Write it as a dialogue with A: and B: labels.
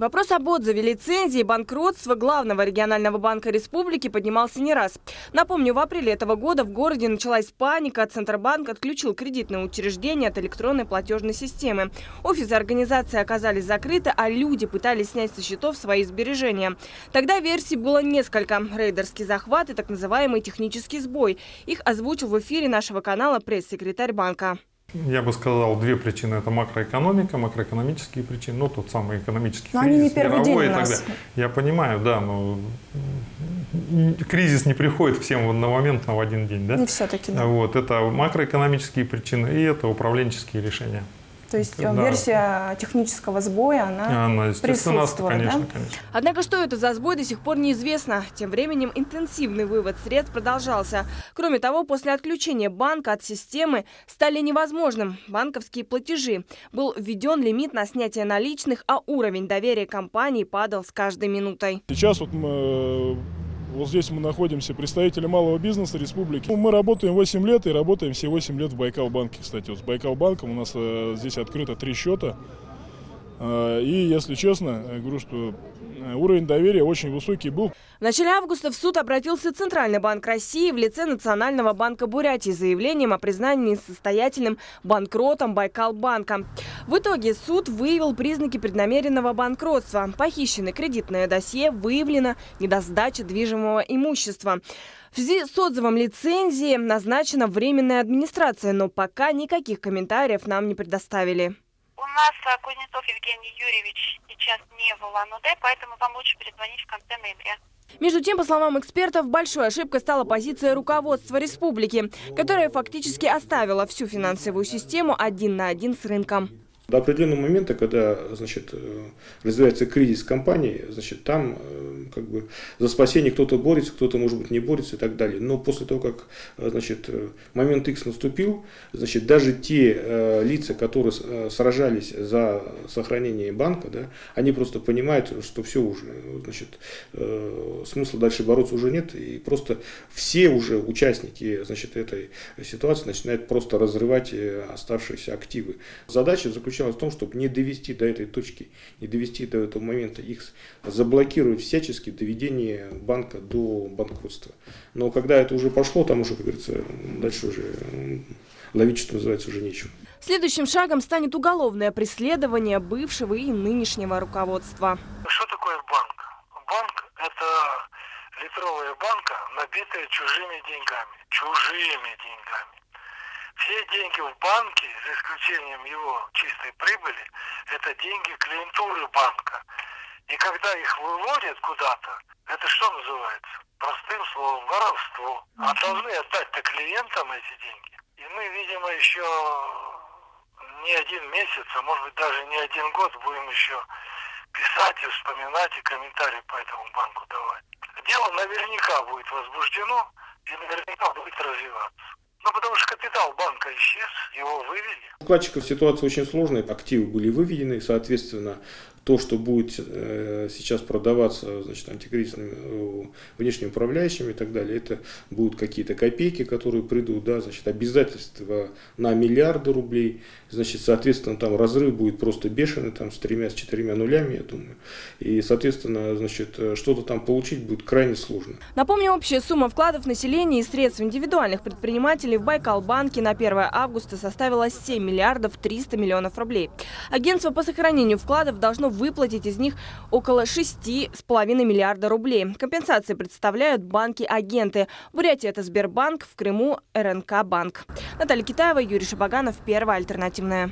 A: Вопрос об отзыве лицензии банкротства главного регионального банка республики поднимался не раз. Напомню, в апреле этого года в городе началась паника. Центробанк отключил кредитное учреждение от электронной платежной системы. Офисы организации оказались закрыты, а люди пытались снять со счетов свои сбережения. Тогда версий было несколько. Рейдерский захват и так называемый технический сбой. Их озвучил в эфире нашего канала пресс-секретарь банка.
B: Я бы сказал, две причины. Это макроэкономика, макроэкономические причины. Ну, тот самый экономический
C: но
B: кризис
C: они не первый день
B: мировой
C: у
B: и так далее. Я понимаю, да, но кризис не приходит всем одномоментно в один день, да?
C: Не все-таки, да.
B: Вот, это макроэкономические причины и это управленческие решения.
C: То есть э,
B: Да.
C: версия технического сбоя, она,
B: Она, естественно,
C: присутствует,
B: конечно,
C: да?
B: конечно.
A: Однако, что это за сбой, до сих пор неизвестно. Тем временем интенсивный вывод средств продолжался. Кроме того, после отключения банка от системы стали невозможным банковские платежи. Был введен лимит на снятие наличных, а уровень доверия компании падал с каждой минутой.
D: Сейчас вот мы, э, вот здесь мы находимся, представители малого бизнеса республики. Ну, Мы работаем 8 лет и работаем все 8 лет в Байкал-банке, кстати. Вот с Байкал-банком у нас э, здесь открыто три счета. Э, И, если честно, говорю, что э, уровень доверия очень высокий был.
A: В начале августа в суд обратился Центральный банк России в лице Национального банка Бурятии с заявлением о признании несостоятельным банкротом Байкал-банка. В итоге суд выявил признаки преднамеренного банкротства. Похищены кредитное досье, выявлена недосдача движимого имущества. В связи с отзывом лицензии назначена временная администрация, но пока никаких комментариев нам не предоставили.
E: У нас а, Кузнецов Евгений Юрьевич сейчас не в Улан-Удэ, поэтому вам лучше перезвонить в конце ноября.
A: Между тем, по словам экспертов, большой ошибкой стала позиция руководства республики, которая фактически оставила всю финансовую систему один на один с рынком.
F: До определенного момента, когда значит, э, развивается кризис компании, значит, там э, как бы за спасение кто-то борется, кто-то, может быть, не борется и так далее. Но после того, как э, значит, момент X наступил, значит, даже те э, лица, которые сражались за сохранение банка, да, они просто понимают, что все уже, значит, э, смысла дальше бороться уже нет, и просто все уже участники значит, этой ситуации начинают просто разрывать оставшиеся активы. Задача заключалась в том, чтобы не довести до этой точки, не довести до этого момента X, заблокировать всячески доведение банка до банкротства. Но когда это уже пошло, там уже, как говорится, дальше уже ловить, что называется, уже нечего.
A: Следующим шагом станет уголовное преследование бывшего и нынешнего руководства.
G: Что такое банк? Банк – это литровая банка, набитая чужими деньгами. Чужими деньгами. Все деньги в банке, за исключением его чистой прибыли, это деньги клиентуры банка. И когда их выводят куда-то, это что называется? Простым словом, воровство. А должны отдать-то клиентам эти деньги. И мы, видимо, еще не один месяц, а может быть даже не один год будем еще писать и вспоминать и комментарии по этому банку давать. Дело наверняка будет возбуждено и наверняка будет развиваться. Ну, потому что капитал банка исчез, его вывели.
F: У вкладчиков ситуация очень сложная, активы были выведены, соответственно, то, что будет э, сейчас продаваться значит, антикризисными э, внешними управляющими и так далее, это будут какие-то копейки, которые придут, да, значит, обязательства на миллиарды рублей, значит, соответственно, там разрыв будет просто бешеный, там, с тремя, с четырьмя нулями, я думаю, и, соответственно, значит, э, что-то там получить будет крайне сложно.
A: Напомню, общая сумма вкладов населения и средств индивидуальных предпринимателей в Байкал-банке на 1 августа составила 7 миллиардов 300 миллионов рублей. Агентство по сохранению вкладов должно выплатить из них около 6,5 миллиарда рублей. Компенсации представляют банки-агенты. В Бурятии это Сбербанк, в Крыму РНК-банк. Наталья Китаева, Юрий Шабаганов, Первая альтернативная.